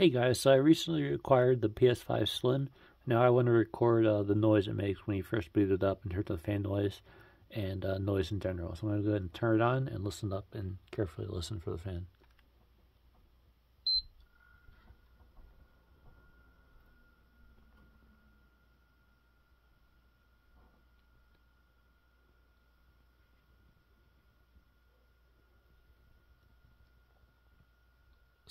Hey guys, so I recently acquired the PS5 Slim. Now I want to record uh, the noise it makes when you first boot it up in terms of fan noise and uh, noise in general. So I'm going to go ahead and turn it on and listen up and carefully listen for the fan.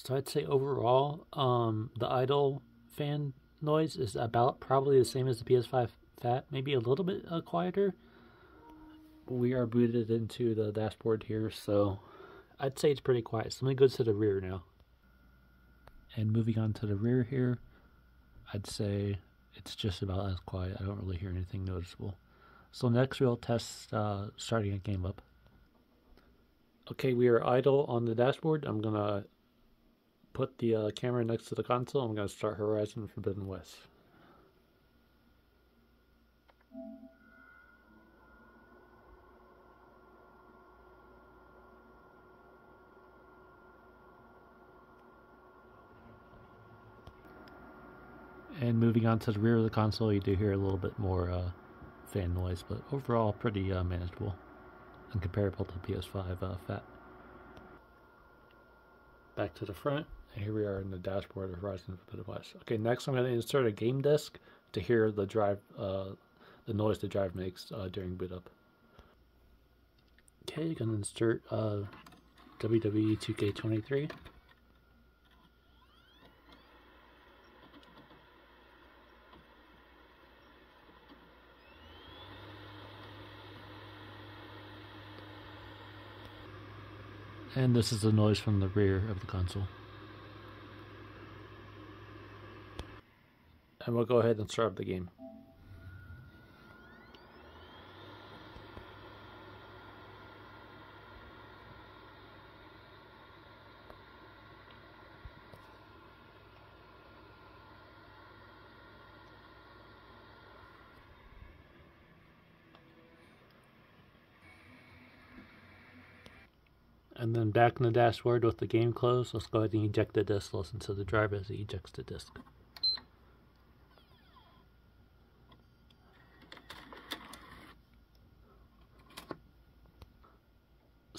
So I'd say overall, um, the idle fan noise is about probably the same as the PS5 Fat, maybe a little bit uh, quieter. We are booted into the dashboard here, so I'd say it's pretty quiet. So let me go to the rear now. And moving on to the rear here, I'd say it's just about as quiet. I don't really hear anything noticeable. So next we'll test uh, starting a game up. Okay, we are idle on the dashboard. I'm gonna put the uh, camera next to the console. I'm going to start Horizon Forbidden West. And moving on to the rear of the console, you do hear a little bit more uh, fan noise, but overall pretty uh, manageable and comparable to the PS5 uh, Fat. Back to the front. And here we are in the dashboard of Horizon Forbidden West. Okay, next I'm going to insert a game disc to hear the drive, uh, the noise the drive makes uh, during boot up. Okay, going to insert uh, WWE 2K23. And this is the noise from the rear of the console. and we'll go ahead and start up the game. And then back in the dashboard with the game closed, let's go ahead and eject the disk, listen to the drive as it ejects the disk.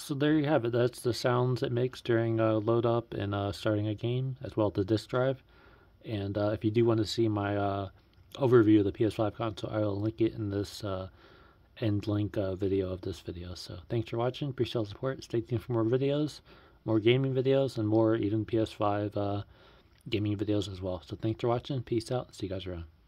so there you have it. That's the sounds it makes during uh, load up and uh, starting a game, as well as the disk drive. And uh, if you do want to see my uh, overview of the PS5 console, I will link it in this uh, end link uh, video of this video. So thanks for watching. Appreciate the support. Stay tuned for more videos, more gaming videos, and more even PS5 gaming videos as well. So thanks for watching. Peace out. See you guys around.